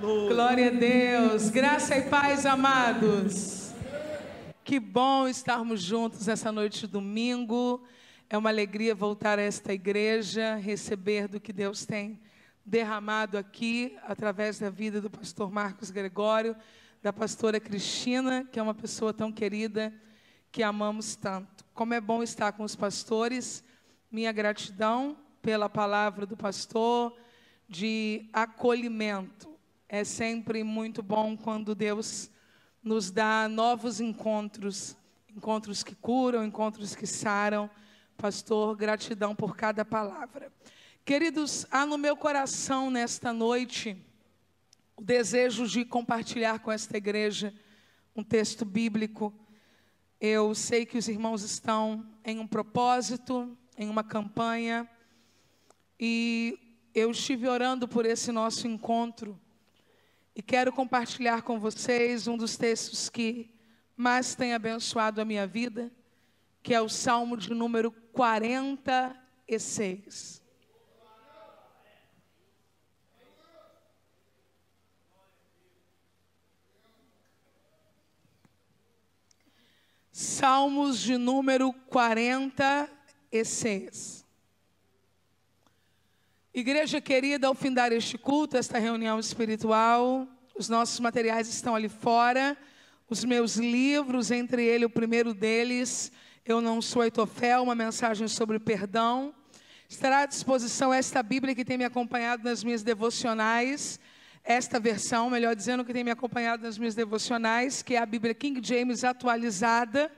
Glória a Deus. Graça e paz, amados. Que bom estarmos juntos essa noite de domingo. É uma alegria voltar a esta igreja, receber do que Deus tem derramado aqui através da vida do pastor Marcos Gregório, da pastora Cristina, que é uma pessoa tão querida que amamos tanto. Como é bom estar com os pastores. Minha gratidão pela palavra do pastor de acolhimento. É sempre muito bom quando Deus nos dá novos encontros, encontros que curam, encontros que saram. Pastor, gratidão por cada palavra. Queridos, há no meu coração nesta noite o desejo de compartilhar com esta igreja um texto bíblico. Eu sei que os irmãos estão em um propósito, em uma campanha, e eu estive orando por esse nosso encontro e quero compartilhar com vocês um dos textos que mais tem abençoado a minha vida, que é o Salmo de número 46. Salmos de número 46. Igreja querida, ao findar este culto, esta reunião espiritual, os nossos materiais estão ali fora, os meus livros, entre eles o primeiro deles, Eu Não Sou Aitofel, uma mensagem sobre perdão. Estará à disposição esta Bíblia que tem me acompanhado nas minhas devocionais, esta versão, melhor dizendo, que tem me acompanhado nas minhas devocionais, que é a Bíblia King James atualizada.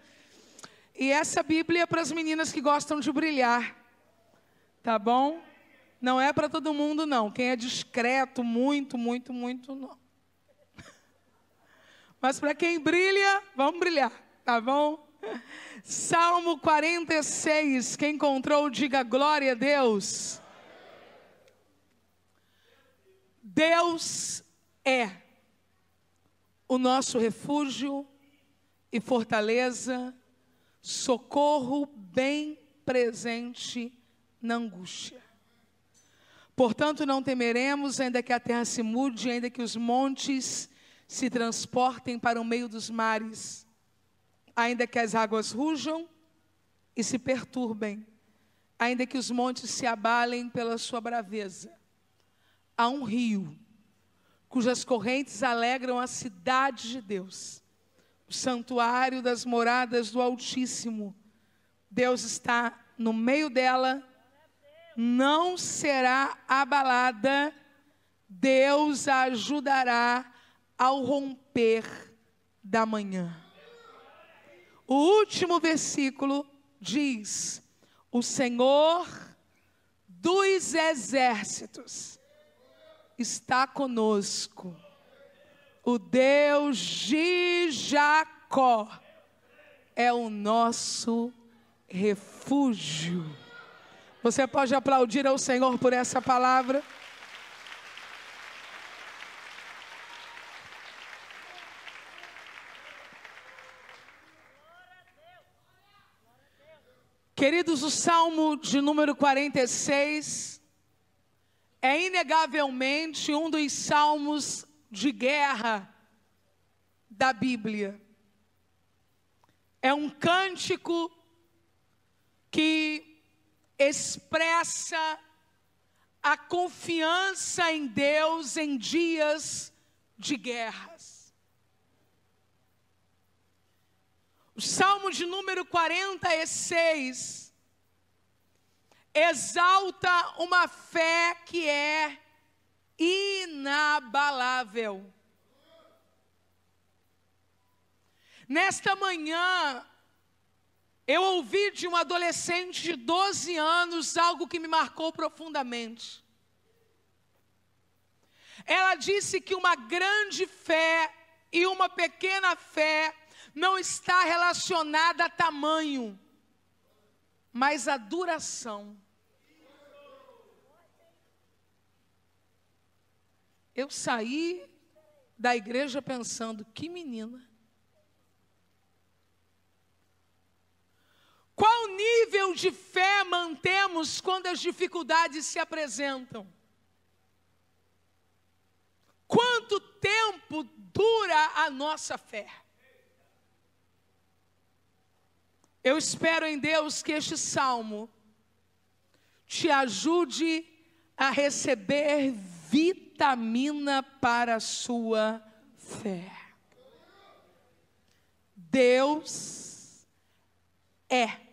E essa Bíblia é para as meninas que gostam de brilhar, tá bom? Não é para todo mundo, não. Quem é discreto, muito, muito, muito, não. Mas para quem brilha, vamos brilhar, tá bom? Salmo 46, quem encontrou, diga glória a Deus. Deus é o nosso refúgio e fortaleza, socorro bem presente na angústia. Portanto, não temeremos, ainda que a terra se mude, ainda que os montes se transportem para o meio dos mares, ainda que as águas rujam e se perturbem, ainda que os montes se abalem pela sua braveza. Há um rio cujas correntes alegram a cidade de Deus, o santuário das moradas do Altíssimo. Deus está no meio dela não será abalada, Deus a ajudará ao romper da manhã. O último versículo diz: O Senhor dos exércitos está conosco. O Deus de Jacó é o nosso refúgio. Você pode aplaudir ao Senhor por essa palavra? Queridos, o Salmo de número 46 é inegavelmente um dos salmos de guerra da Bíblia. É um cântico que expressa a confiança em Deus em dias de guerras. O Salmo de número 46 exalta uma fé que é inabalável. Nesta manhã, eu ouvi de um adolescente de 12 anos algo que me marcou profundamente. Ela disse que uma grande fé e uma pequena fé não está relacionada a tamanho, mas a duração. Eu saí da igreja pensando, que menina. Qual nível de fé mantemos quando as dificuldades se apresentam? Quanto tempo dura a nossa fé. Eu espero em Deus que este salmo te ajude a receber vitamina para a sua fé. Deus é.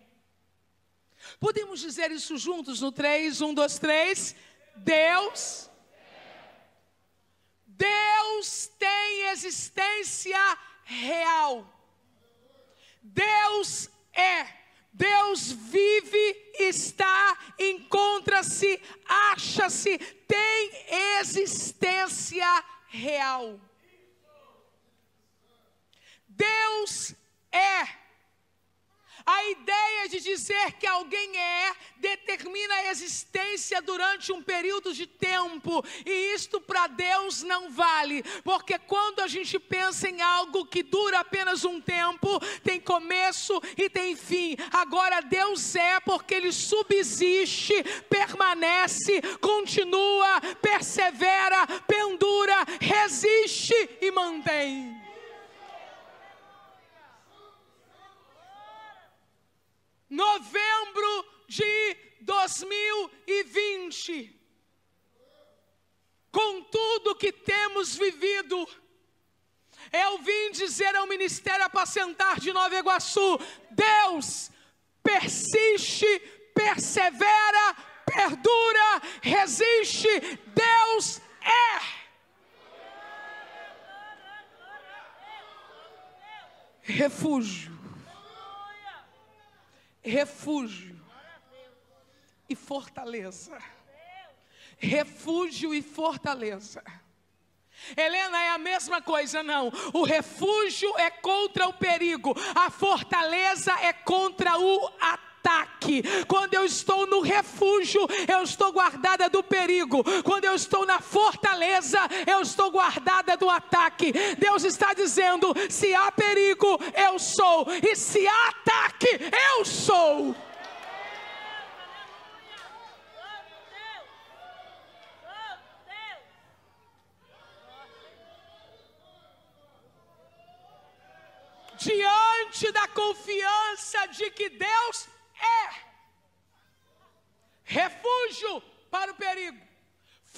Podemos dizer isso juntos no 3, 1, 2, 3. Deus. Deus tem existência real. Deus é. Deus vive, está, encontra-se, acha-se, tem existência real. Deus é. A ideia de dizer que alguém é determina a existência durante um período de tempo, e isto para Deus não vale, porque quando a gente pensa em algo que dura apenas um tempo, tem começo e tem fim. Agora Deus é porque ele subsiste, permanece, continua, persevera, pendura, resiste e mantém. Novembro de 2020, com tudo que temos vivido, eu vim dizer ao Ministério Apacentar de Nova Iguaçu: Deus persiste, persevera, perdura, resiste, Deus é. Refúgio refúgio e fortaleza. Refúgio e fortaleza. Helena, é a mesma coisa, não. O refúgio é contra o perigo, a fortaleza é contra o ataque ataque. Quando eu estou no refúgio, eu estou guardada do perigo. Quando eu estou na fortaleza, eu estou guardada do ataque. Deus está dizendo: se há perigo, eu sou, e se há ataque, eu sou. diante da confiança de que Deus é. Refúgio para o perigo,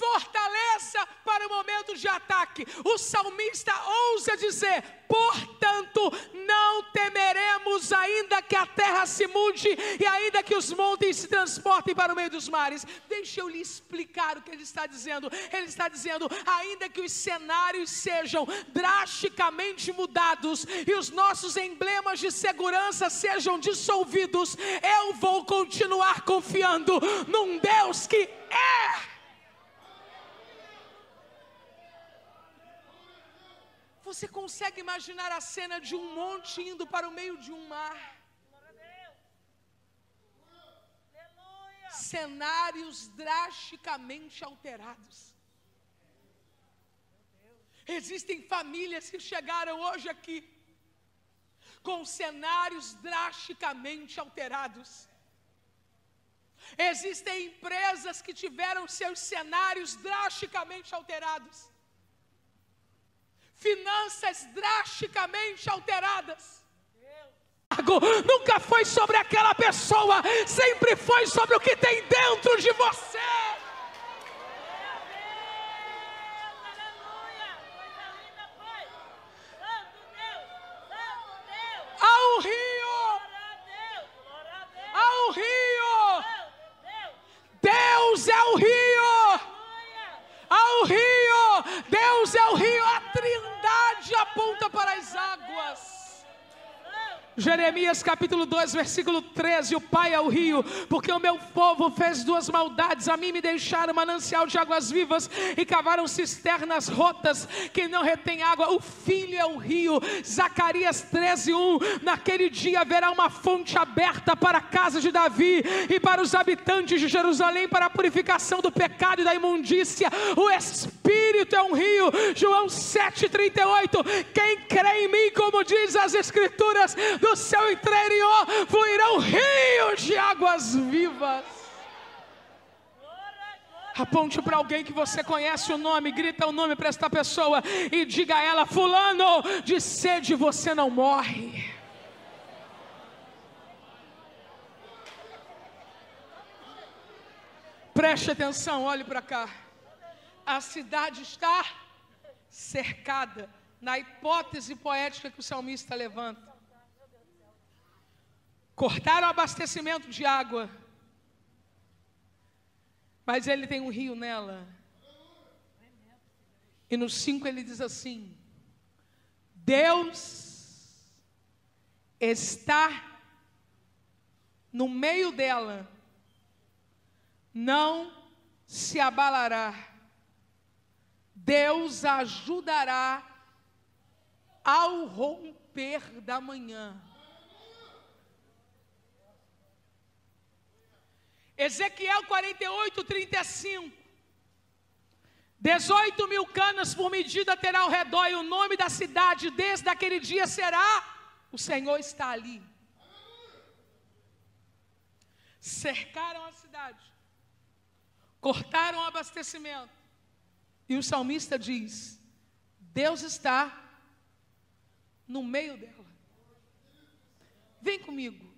fortaleza para o momento de ataque. O salmista ousa dizer: portanto, não temeremos, ainda que a terra se mude e ainda que os montes se transportem para o meio dos mares. Deixa eu lhe explicar o que ele está dizendo. Ele está dizendo: ainda que os cenários sejam drasticamente mudados e os nossos emblemas de segurança sejam dissolvidos, eu vou continuar confiando num Deus que é Você consegue imaginar a cena de um monte indo para o meio de um mar? Cenários drasticamente alterados. Existem famílias que chegaram hoje aqui com cenários drasticamente alterados. Existem empresas que tiveram seus cenários drasticamente alterados finanças drasticamente alteradas. Nunca foi sobre aquela pessoa, sempre foi sobre o que tem dentro de você. Há um rio, há um rio, Deus é o rio, há um rio, Deus é o rio, a trindade aponta para as águas. Jeremias capítulo 2, versículo 13: O Pai é o rio, porque o meu povo fez duas maldades. A mim me deixaram manancial de águas vivas e cavaram cisternas rotas que não retém água. O Filho é o rio. Zacarias 13, 1: Naquele dia haverá uma fonte aberta para a casa de Davi e para os habitantes de Jerusalém para a purificação do pecado e da imundícia. O Espírito é um rio. João 7,38: Quem crê em mim, como diz as Escrituras, do do seu interior fluirão rios de águas vivas. Aponte para alguém que você conhece o nome, grita o nome para esta pessoa e diga a ela: Fulano, de sede você não morre. Preste atenção, olhe para cá. A cidade está cercada, na hipótese poética que o salmista levanta. Cortaram o abastecimento de água mas ele tem um rio nela. E no 5 ele diz assim: Deus está no meio dela, não se abalará. Deus ajudará ao romper da manhã. Ezequiel 48, 35. 18 mil canas por medida terá ao redor, e o nome da cidade desde aquele dia será: O Senhor está ali. Cercaram a cidade, cortaram o abastecimento, e o salmista diz: Deus está no meio dela. Vem comigo.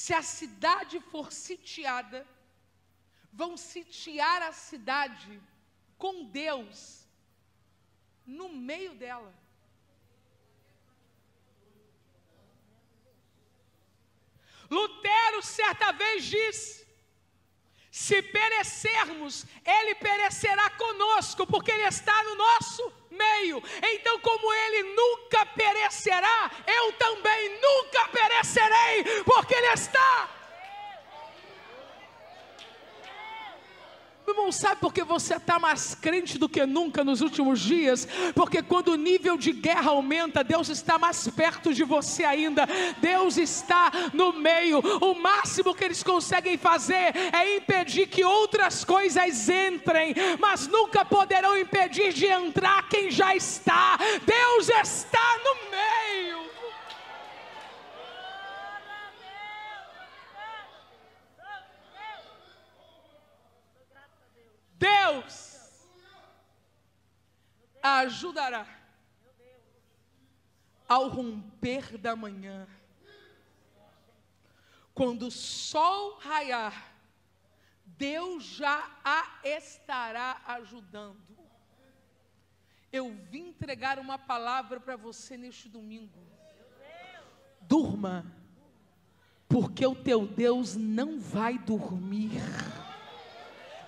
Se a cidade for sitiada, vão sitiar a cidade com Deus no meio dela. Lutero certa vez disse: se perecermos, Ele perecerá conosco, porque Ele está no nosso meio. Então, como Ele nunca perecerá, eu também nunca perecerei, porque Ele está Meu irmão, sabe por que você está mais crente do que nunca nos últimos dias? Porque quando o nível de guerra aumenta, Deus está mais perto de você ainda. Deus está no meio. O máximo que eles conseguem fazer é impedir que outras coisas entrem, mas nunca poderão impedir de entrar quem já está. Deus está no meio. Deus ajudará ao romper da manhã. Quando o sol raiar, Deus já a estará ajudando. Eu vim entregar uma palavra para você neste domingo. Durma, porque o teu Deus não vai dormir.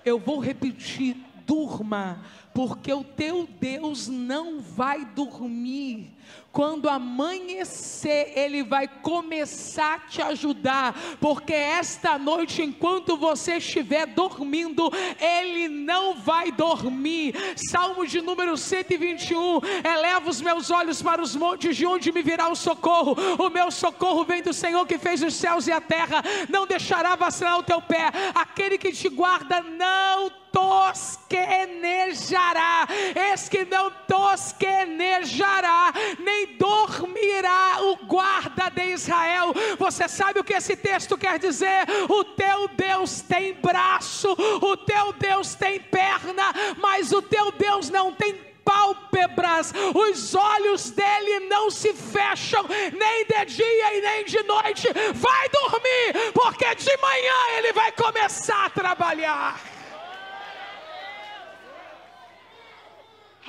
Eu vou repetir: durma, porque o teu Deus não vai dormir. Quando amanhecer, Ele vai começar a te ajudar, porque esta noite, enquanto você estiver dormindo, Ele não vai dormir. Salmo de número 121: Eleva os meus olhos para os montes, de onde me virá o socorro. O meu socorro vem do Senhor que fez os céus e a terra, não deixará vacilar o teu pé. Aquele que te guarda não tosquenejará. Esse que não tosquenejará, nem dormirá o guarda de Israel. Você sabe o que esse texto quer dizer? O teu Deus tem braço, o teu Deus tem perna, mas o teu Deus não tem pálpebras, os olhos dele não se fecham, nem de dia e nem de noite. Vai dormir, porque de manhã ele vai começar a trabalhar.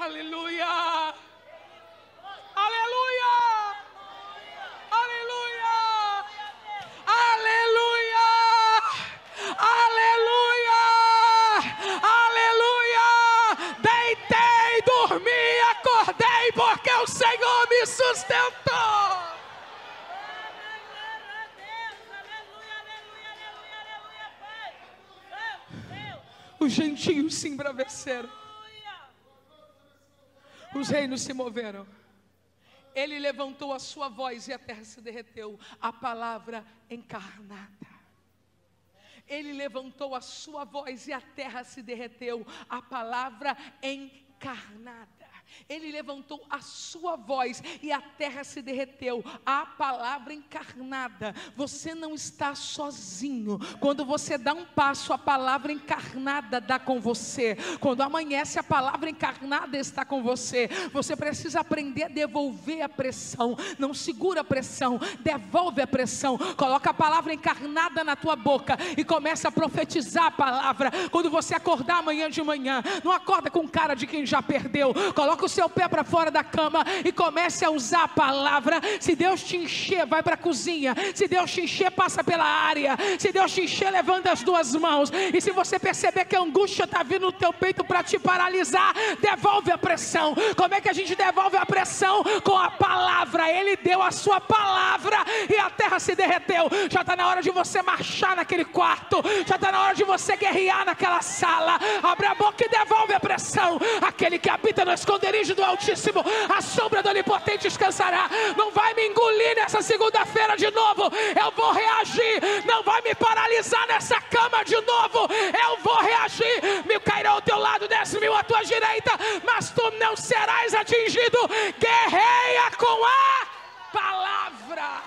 Aleluia! Aleluia! Aleluia! Aleluia! Aleluia! Aleluia! Deitei, dormi, acordei porque o Senhor me sustentou. Os gentios se embraveceram. Os reinos se moveram. Ele levantou a sua voz e a terra se derreteu. A palavra encarnada. Ele levantou a sua voz e a terra se derreteu. A palavra encarnada. Ele levantou a sua voz e a terra se derreteu. A palavra encarnada. Você não está sozinho. Quando você dá um passo, a palavra encarnada dá com você. Quando amanhece, a palavra encarnada está com você. Você precisa aprender a devolver a pressão. Não segura a pressão, devolve a pressão. Coloca a palavra encarnada na tua boca e começa a profetizar a palavra. Quando você acordar amanhã de manhã, não acorda com cara de quem já perdeu. Coloca o seu pé para fora da cama e comece a usar a palavra. Se Deus te encher, vai para a cozinha. Se Deus te encher, passa pela área. Se Deus te encher, levanta as duas mãos. E se você perceber que a angústia está vindo no teu peito para te paralisar, devolve a pressão. Como é que a gente devolve a pressão? Com a palavra. Ele deu a sua palavra e a terra se derreteu. Já está na hora de você marchar naquele quarto. Já está na hora de você guerrear naquela sala. Abre a boca e devolve a pressão. Aquele que habita no esconderijo esconderijo do Altíssimo, a sombra do Onipotente descansará. Não vai me engolir nessa segunda-feira de novo. Eu vou reagir. Não vai me paralisar nessa cama de novo. Eu vou reagir. Mil cairão ao teu lado, dez mil à tua direita, mas tu não serás atingido. Guerreia com a palavra.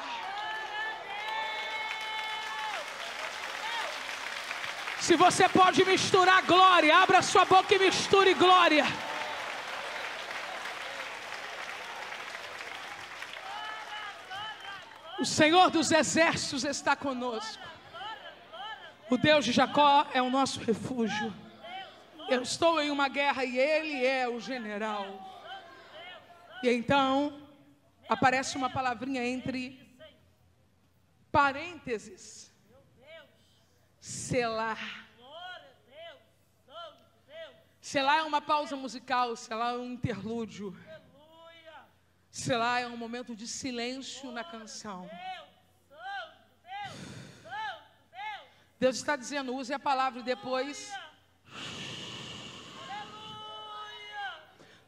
Se você pode misturar glória, abra sua boca e misture glória. O Senhor dos exércitos está conosco. O Deus de Jacó é o nosso refúgio. Eu estou em uma guerra e Ele é o general. E então aparece uma palavrinha entre parênteses. Selar. Selar é uma pausa musical, selar é um interlúdio. Sei lá, é um momento de silêncio na canção. Deus está dizendo, use a palavra e depois.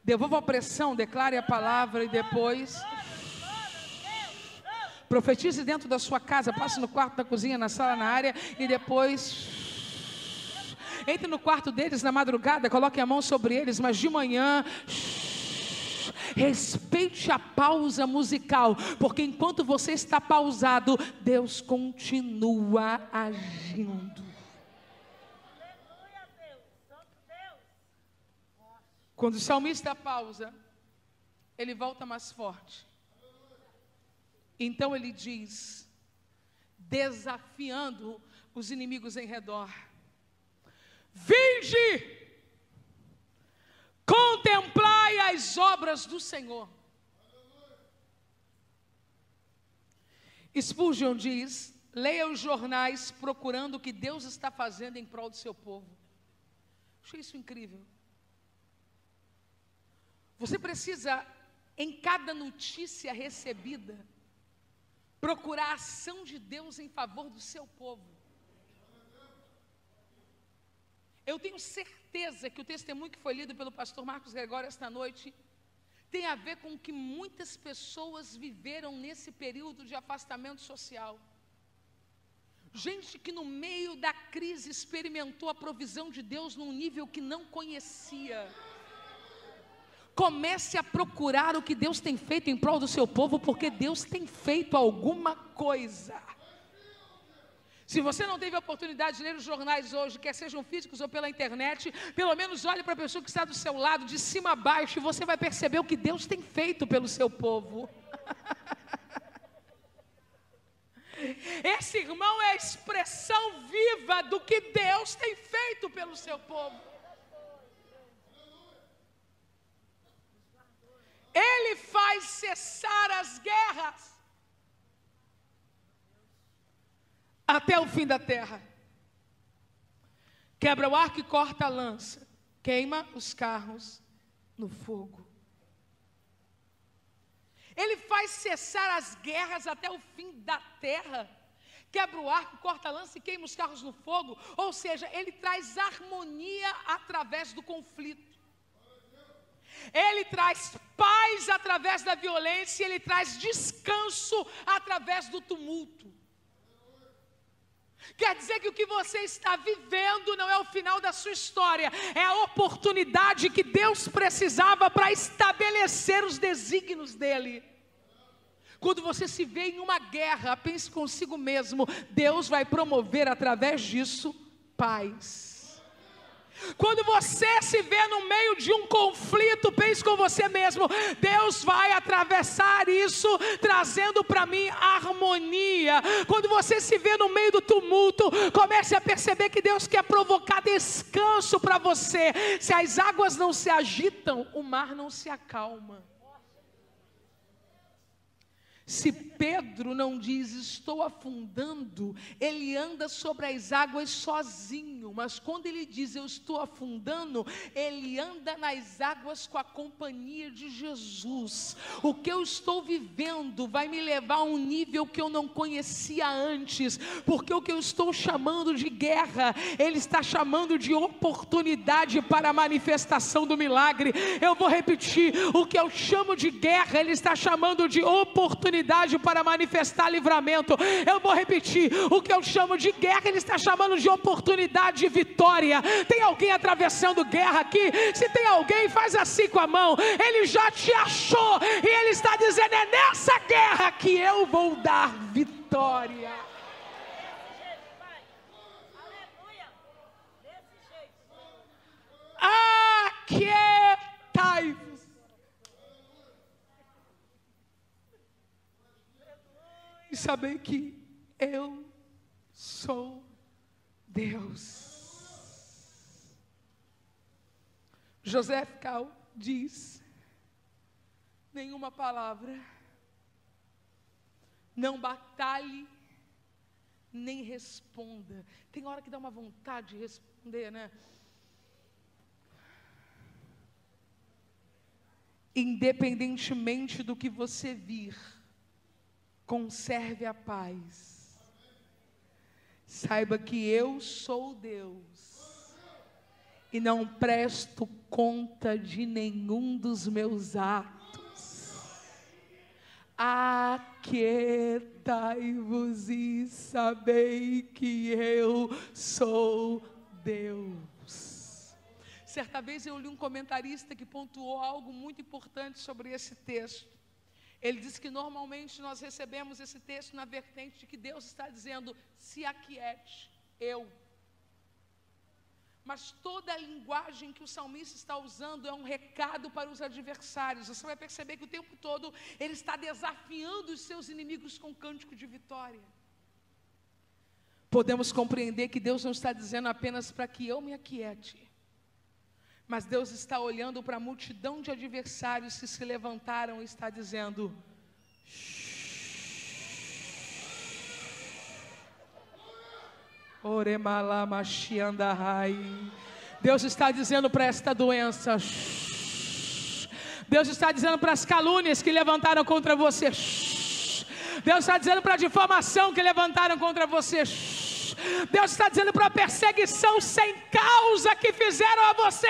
Devolva a pressão, declare a palavra e depois. Profetize dentro da sua casa, passe no quarto, da cozinha, na sala, na área e depois. Entre no quarto deles na madrugada, coloque a mão sobre eles, mas de manhã. Respeite a pausa musical, porque enquanto você está pausado, Deus continua agindo. Quando o salmista pausa, ele volta mais forte. Então ele diz, desafiando os inimigos em redor: Vinde! Contemplai as obras do Senhor. Spurgeon diz: leia os jornais procurando o que Deus está fazendo em prol do seu povo. Achei isso incrível. Você precisa, em cada notícia recebida, procurar a ação de Deus em favor do seu povo. Eu tenho certeza que o testemunho que foi lido pelo pastor Marcos Gregório esta noite tem a ver com o que muitas pessoas viveram nesse período de afastamento social. Gente que no meio da crise experimentou a provisão de Deus num nível que não conhecia. Comece a procurar o que Deus tem feito em prol do seu povo, porque Deus tem feito alguma coisa. Se você não teve a oportunidade de ler os jornais hoje, quer sejam físicos ou pela internet, pelo menos olhe para a pessoa que está do seu lado, de cima a baixo, e você vai perceber o que Deus tem feito pelo seu povo. Esse irmão é a expressão viva do que Deus tem feito pelo seu povo. Ele faz cessar as guerras. Até o fim da terra. Quebra o arco e corta a lança, queima os carros no fogo. Ele faz cessar as guerras até o fim da terra. Quebra o arco, corta a lança e queima os carros no fogo. Ou seja, ele traz harmonia através do conflito. Ele traz paz através da violência, ele traz descanso através do tumulto. Quer dizer que o que você está vivendo não é o final da sua história, é a oportunidade que Deus precisava para estabelecer os desígnios dele. Quando você se vê em uma guerra, pense consigo mesmo: Deus vai promover através disso paz. Quando você se vê no meio de um conflito, pense com você mesmo: Deus vai atravessar isso, trazendo para mim harmonia. Quando você se vê no meio do tumulto, comece a perceber que Deus quer provocar descanso para você. Se as águas não se agitam, o mar não se acalma. Se Pedro não diz estou afundando, ele anda sobre as águas sozinho, mas quando ele diz eu estou afundando, ele anda nas águas com a companhia de Jesus. O que eu estou vivendo vai me levar a um nível que eu não conhecia antes, porque o que eu estou chamando de guerra, ele está chamando de oportunidade para a manifestação do milagre. Eu vou repetir: o que eu chamo de guerra, ele está chamando de oportunidade oportunidade para manifestar livramento. Eu vou repetir: o que eu chamo de guerra, ele está chamando de oportunidade de vitória. Tem alguém atravessando guerra aqui? Se tem alguém, faz assim com a mão. Ele já te achou e ele está dizendo: é nessa guerra que eu vou dar vitória. Aquietai-vos e saber que eu sou Deus. José Cal diz: nenhuma palavra, não batalhe, nem responda. Tem hora que dá uma vontade de responder, né? Independentemente do que você vir, conserve a paz. Saiba que eu sou Deus e não presto conta de nenhum dos meus atos. Aquietai-vos e sabei que eu sou Deus. Certa vez eu li um comentarista que pontuou algo muito importante sobre esse texto. Ele diz que normalmente nós recebemos esse texto na vertente de que Deus está dizendo: se aquiete, eu. Mas toda a linguagem que o salmista está usando é um recado para os adversários. Você vai perceber que o tempo todo ele está desafiando os seus inimigos com um cântico de vitória. Podemos compreender que Deus não está dizendo apenas para que eu me aquiete, mas Deus está olhando para a multidão de adversários que se levantaram e está dizendo: Deus está dizendo para esta doença. Deus está dizendo para as calúnias que levantaram contra você. Deus está dizendo para a difamação que levantaram contra você. Deus está dizendo para a perseguição sem causa que fizeram a você.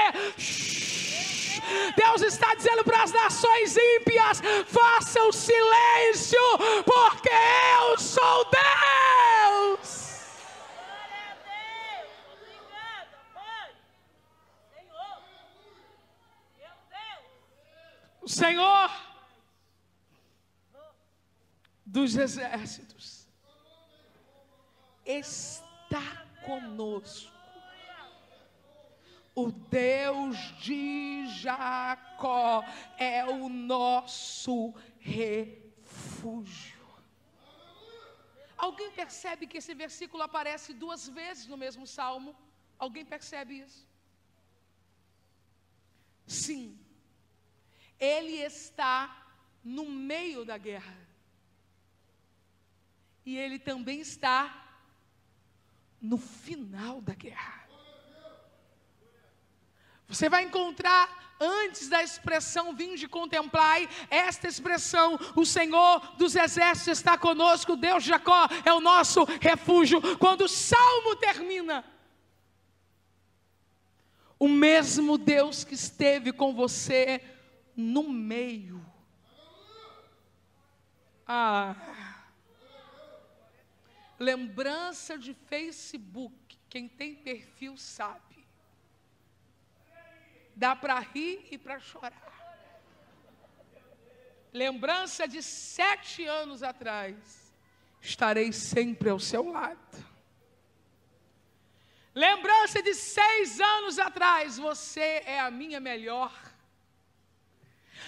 Deus está dizendo para as nações ímpias: façam silêncio, porque eu sou Deus. O Senhor dos exércitos está conosco. O Deus de Jacó é o nosso refúgio. Alguém percebe que esse versículo aparece duas vezes no mesmo salmo? Alguém percebe isso? Sim, ele está no meio da guerra. E ele também está no final da guerra. Você vai encontrar antes da expressão vinde contemplai, esta expressão, o Senhor dos exércitos está conosco, Deus de Jacó é o nosso refúgio. Quando o salmo termina, o mesmo Deus que esteve com você no meio. Ah Lembrança de Facebook, quem tem perfil sabe. Dá para rir e para chorar. Lembrança de sete anos atrás, estarei sempre ao seu lado. Lembrança de seis anos atrás, você é a minha melhor.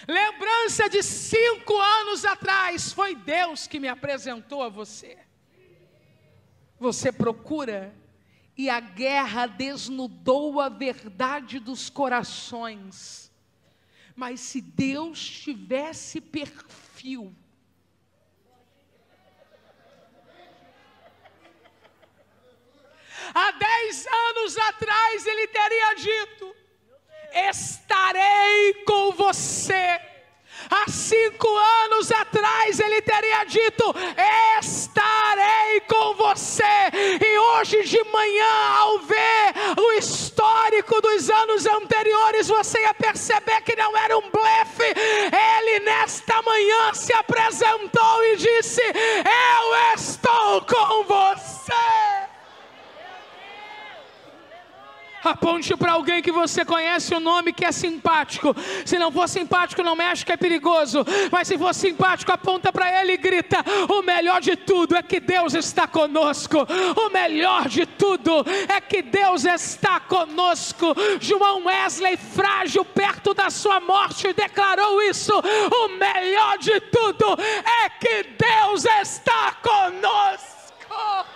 Lembrança de cinco anos atrás, foi Deus que me apresentou a você. Você procura, e a guerra desnudou a verdade dos corações. Mas se Deus tivesse perfil, Há dez anos atrás ele teria dito: Estarei com você. Há cinco anos atrás ele teria dito: Estarei hoje de manhã, ao ver o histórico dos anos anteriores, você ia perceber que não era um blefe. Ele nesta manhã se apresentou e disse: Eu estou com você. Aponte para alguém que você conhece o nome que é simpático. Se não for simpático, não mexe que é perigoso. Mas se for simpático, aponta para ele e grita: O melhor de tudo é que Deus está conosco. O melhor de tudo é que Deus está conosco. João Wesley, frágil perto da sua morte, declarou isso. O melhor de tudo é que Deus está conosco.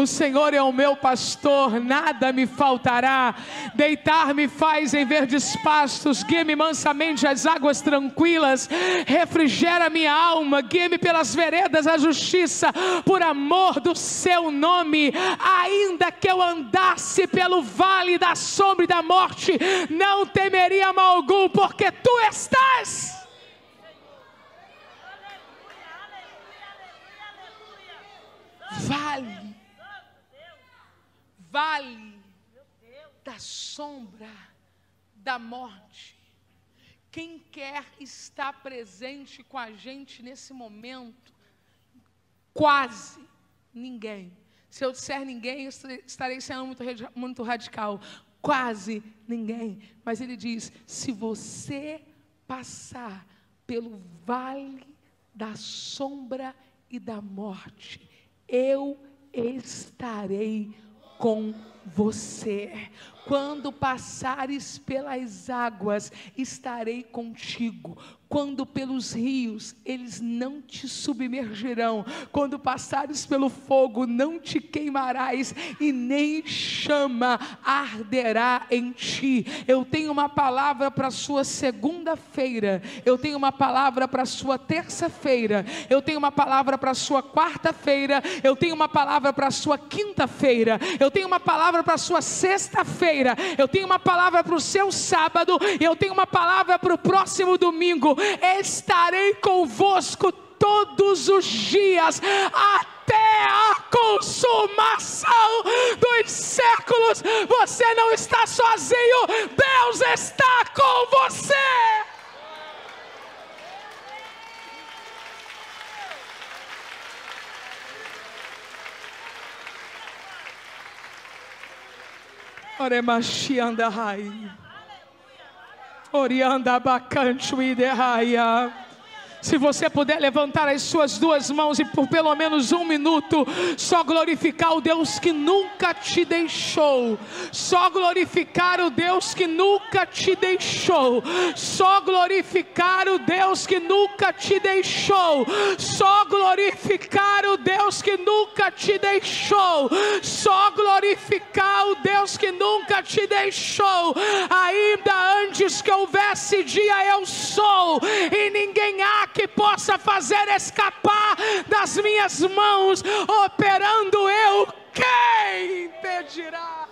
O Senhor é o meu pastor, nada me faltará. Deitar-me faz em verdes pastos, guia-me mansamente às águas tranquilas, refrigera minha alma, guia-me pelas veredas da justiça, por amor do seu nome. Ainda que eu andasse pelo vale da sombra e da morte, não temeria mal algum, porque tu estás. Vale vale da sombra da morte. Quem quer estar presente com a gente nesse momento? Quase ninguém. Se eu disser ninguém, eu estarei sendo muito, muito radical. Quase ninguém. Mas ele diz: se você passar pelo vale da sombra e da morte, eu estarei com você. Quando passares pelas águas, estarei contigo. Quando pelos rios, eles não te submergirão. Quando passares pelo fogo, não te queimarás, e nem chama arderá em ti. Eu tenho uma palavra para sua segunda-feira. Eu tenho uma palavra para sua terça-feira. Eu tenho uma palavra para sua quarta-feira. Eu tenho uma palavra para sua quinta-feira. Eu tenho uma palavra para sua sexta-feira. Eu tenho uma palavra para o seu sábado. Eu tenho uma palavra para o próximo domingo estarei convosco todos os dias até a consumação dos séculos. Você não está sozinho, Deus está com você. Oremachiandahai. Orianda Bakanchwi Dehaya. Se você puder levantar as suas duas mãos e por pelo menos um minuto só glorificar o Deus que nunca te deixou, só glorificar o Deus que nunca te deixou, só glorificar o Deus que nunca te deixou, só glorificar o Deus que nunca te deixou, só glorificar o Deus que nunca te deixou, ainda antes que houvesse dia, eu sou, possa fazer escapar das minhas mãos, operando eu, quem impedirá?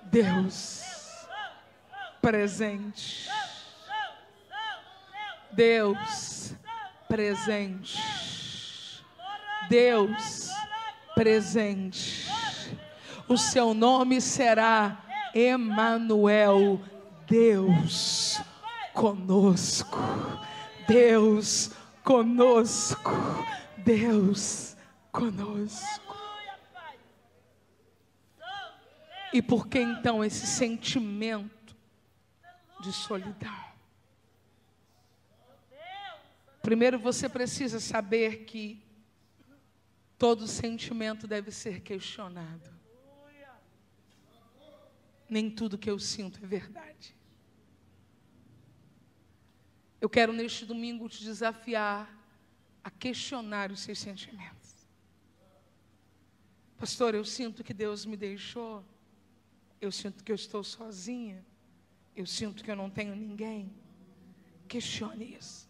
Deus presente. Deus presente. Deus presente. O seu nome será Emanuel, Deus conosco. Deus conosco. Deus conosco. E por que então esse sentimento de solidão? Primeiro você precisa saber que todo sentimento deve ser questionado. Nem tudo que eu sinto é verdade. Eu quero neste domingo te desafiar a questionar os seus sentimentos. Pastor, eu sinto que Deus me deixou. Eu sinto que eu estou sozinha. Eu sinto que eu não tenho ninguém. Questione isso.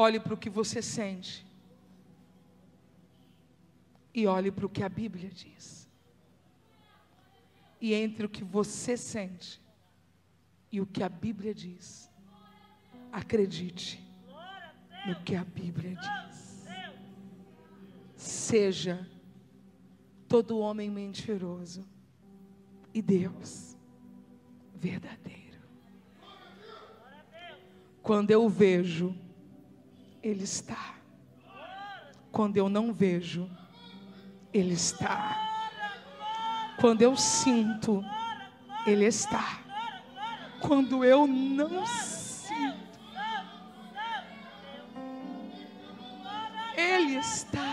Olhe para o que você sente. E olhe para o que a Bíblia diz. E entre o que você sente e o que a Bíblia diz, acredite no que a Bíblia diz. Seja todo homem mentiroso e Deus verdadeiro. Quando eu vejo, Ele está. Quando eu não vejo, Ele está. Quando eu sinto, Ele está. Quando eu não sinto, Ele está.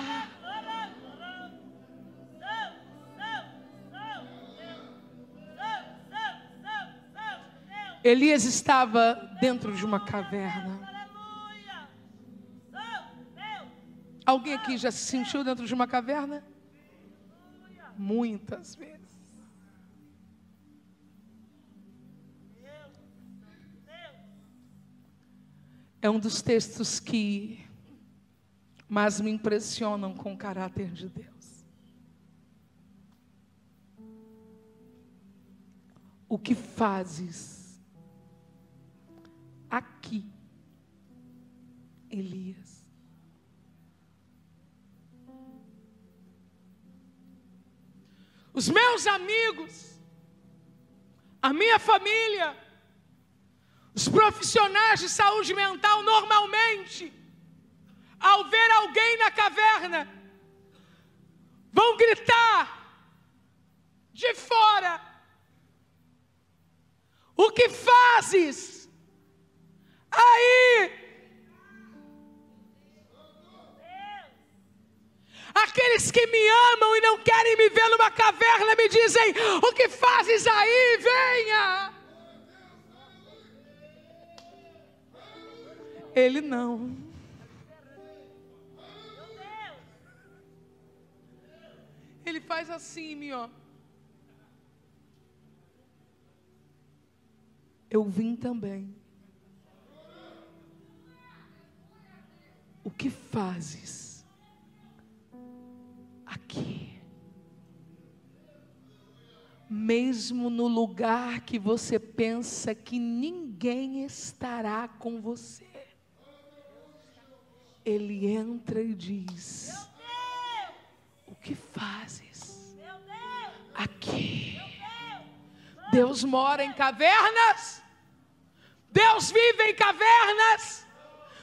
Elias estava dentro de uma caverna. Alguém aqui já se sentiu dentro de uma caverna? Muitas vezes. É um dos textos que mais me impressionam com o caráter de Deus. O que fazes aqui, Elias. Os meus amigos, a minha família, os profissionais de saúde mental, normalmente, ao ver alguém na caverna, vão gritar de fora: O que fazes? Aí, aqueles que me amam e não querem me ver numa caverna me dizem: O que fazes aí? Venha. Ele não. Ele faz assim, ó. Eu vim também. o que fazes aqui? Mesmo no lugar que você pensa que ninguém estará com você, Ele entra e diz: O que fazes aqui? Deus mora em cavernas, Deus vive em cavernas.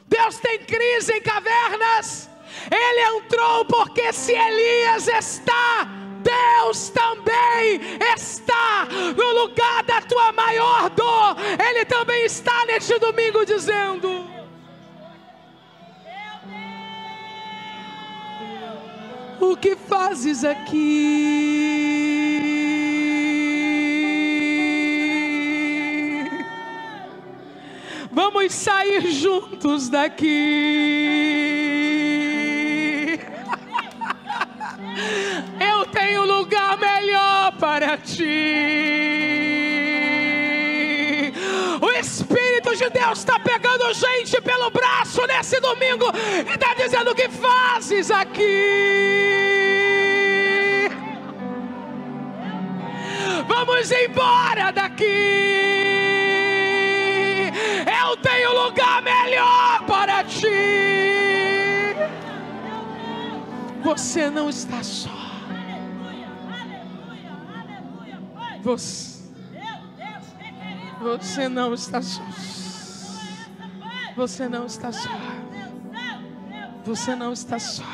Deus tem crise em cavernas. Ele entrou porque se Elias está, Deus também está no lugar da tua maior dor. Ele também está neste domingo dizendo: O que fazes aqui? Vamos sair juntos daqui. Eu tenho lugar melhor para ti. O Espírito de Deus está pegando gente pelo braço nesse domingo e está dizendo: O que fazes aqui? Vamos embora daqui. Você não está só. Você, você não está só. Você não está só. Você não está só.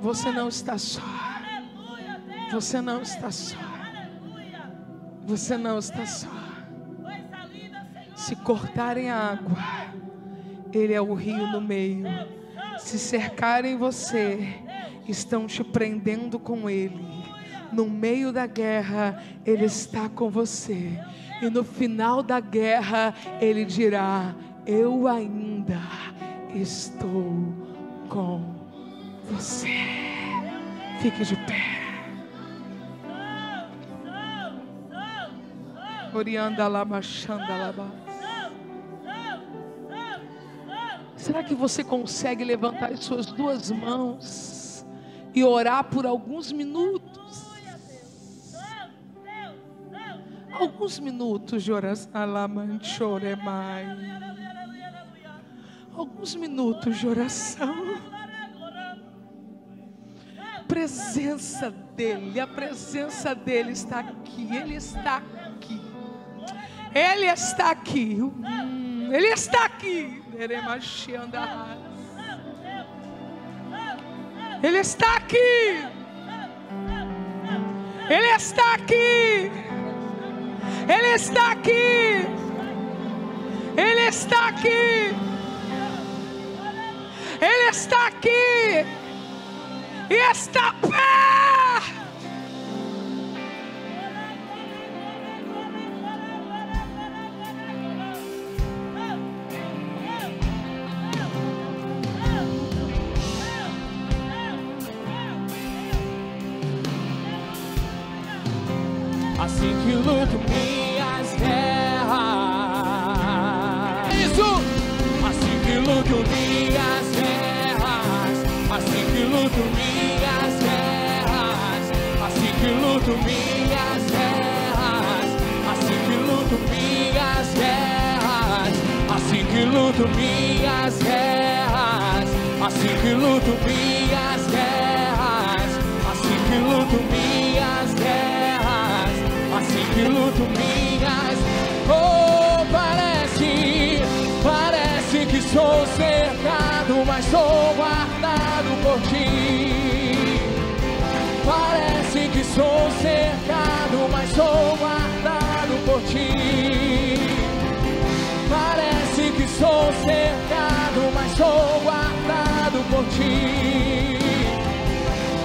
Você não está só. Você não está só. Você não está só. Se cortarem a água, Ele é o rio no meio. Se cercarem você, estão te prendendo com Ele. No meio da guerra, Ele está com você. E no final da guerra, Ele dirá: Eu ainda estou com você. Fique de pé. Orianda lama, xanda lama. Será que você consegue levantar as suas duas mãos e orar por alguns minutos? Alguns minutos de oração. Alguns minutos de oração. Presença dele, a presença dele está aqui. Ele está aqui. Ele está aqui. Hum, ele está aqui. Ele está aqui. Ele está aqui. Ele está aqui. Ele está aqui. Ele está aqui. E está perto. Sou guardado por ti.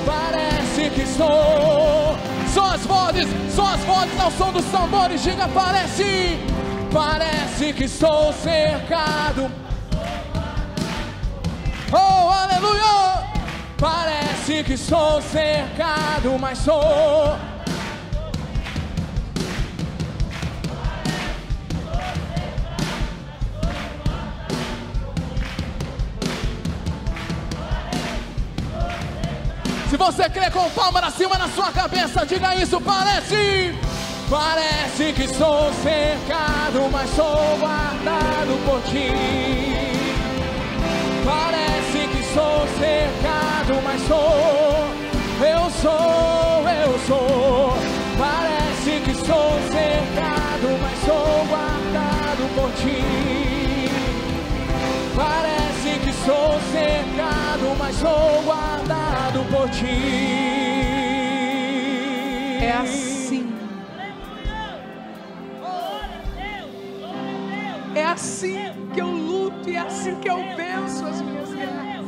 Parece que sou. Só as vozes, só as vozes ao som dos tambores. Diga, parece. Parece que sou cercado. Oh, aleluia! Parece que sou cercado, mas sou. Você crê com palma na cima na sua cabeça, diga isso, parece. Parece que sou cercado, mas sou guardado por ti. Parece que sou cercado, mas sou. Eu sou, eu sou. Parece que sou cercado, mas sou guardado por ti. Parece sou cercado, mas sou guardado por ti. É assim. É assim que eu luto e é assim que eu venço as minhas guerras.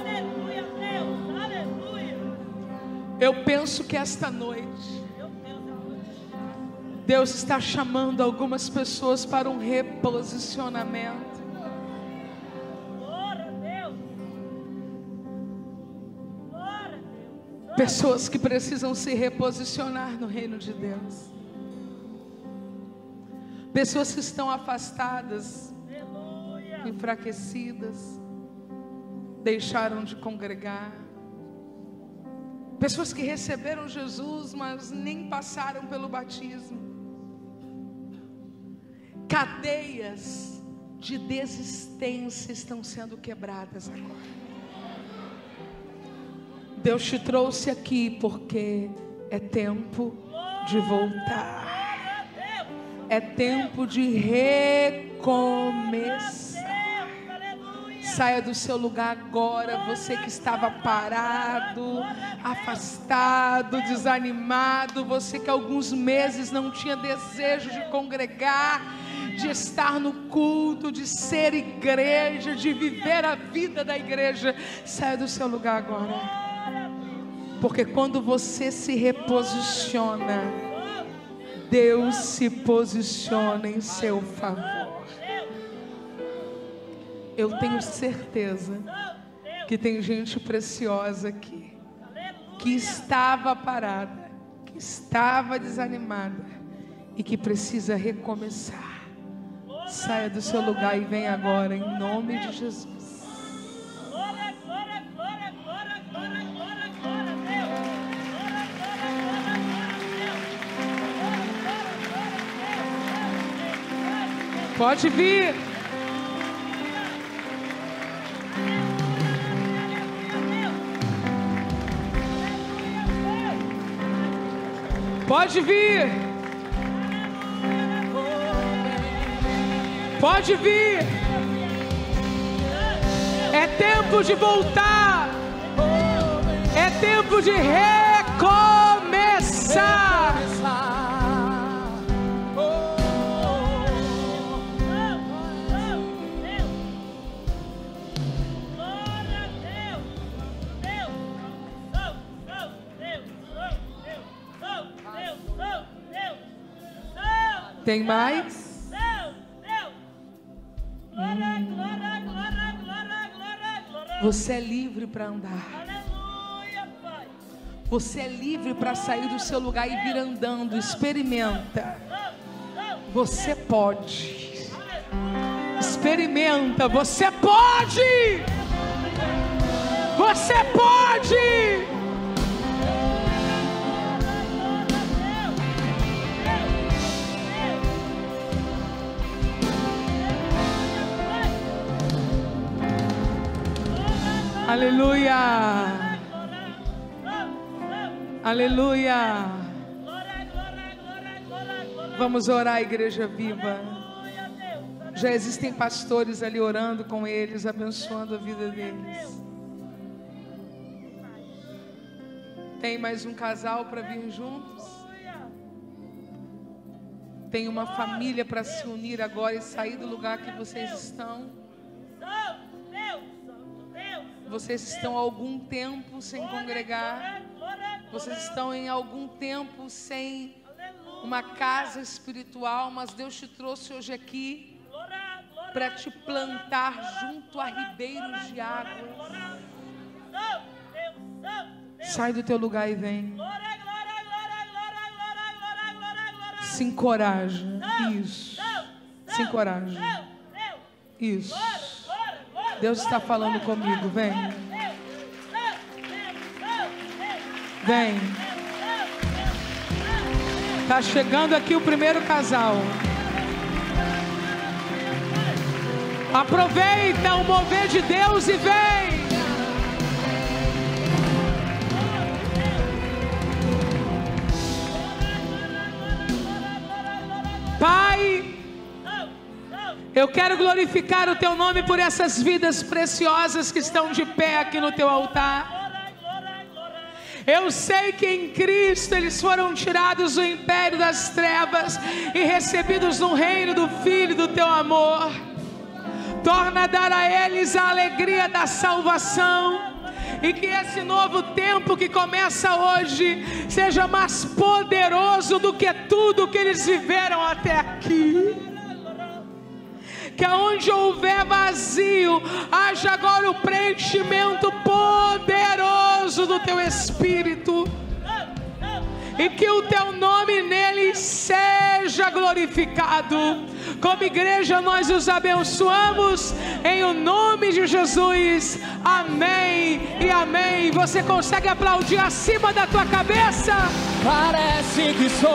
Aleluia, Deus, aleluia. Eu penso que esta noite. Deus está chamando algumas pessoas para um reposicionamento. Pessoas que precisam se reposicionar no reino de Deus. Pessoas que estão afastadas, enfraquecidas, deixaram de congregar. Pessoas que receberam Jesus, mas nem passaram pelo batismo. Cadeias de desistência estão sendo quebradas agora. Deus te trouxe aqui porque é tempo de voltar. É tempo de recomeçar. Saia do seu lugar agora, você que estava parado, afastado, desanimado, você que há alguns meses não tinha desejo de congregar, de estar no culto, de ser igreja, de viver a vida da igreja. Saia do seu lugar agora. Porque quando você se reposiciona, Deus se posiciona em seu favor. Eu tenho certeza que tem gente preciosa aqui, que estava parada, que estava desanimada e que precisa recomeçar. Saia do seu lugar e vem agora, em nome de Jesus. Pode vir. Pode vir. Pode vir. É tempo de voltar. É tempo de recomeçar. Tem mais? Você é livre para andar. Você é livre para sair do seu lugar e vir andando. Experimenta. Você pode. Experimenta. Você pode. Você pode. Aleluia. Aleluia. Vamos orar, igreja viva. Já existem pastores ali orando com eles, abençoando a vida deles. Tem mais um casal para vir juntos? Tem uma família para se unir agora e sair do lugar que vocês estão? Vocês estão algum tempo sem congregar? Vocês estão em algum tempo sem uma casa espiritual, mas Deus te trouxe hoje aqui para te plantar junto a ribeiros de água. Sai do teu lugar e vem. Se encoraja. Isso. Se encoraja. Isso. Deus está falando comigo. Vem. Vem. Tá chegando aqui o primeiro casal. Aproveita o mover de Deus e vem. Eu quero glorificar o teu nome por essas vidas preciosas que estão de pé aqui no teu altar. Eu sei que em Cristo eles foram tirados do império das trevas e recebidos no reino do Filho do teu amor. Torna a dar a eles a alegria da salvação E que esse novo tempo que começa hoje seja mais poderoso do que tudo que eles viveram até aqui. Que aonde houver vazio, haja agora o preenchimento poderoso do teu espírito. E que o teu nome neles seja glorificado. Como igreja, nós os abençoamos em o nome de Jesus. Amém e amém. Você consegue aplaudir acima da tua cabeça? Parece que sou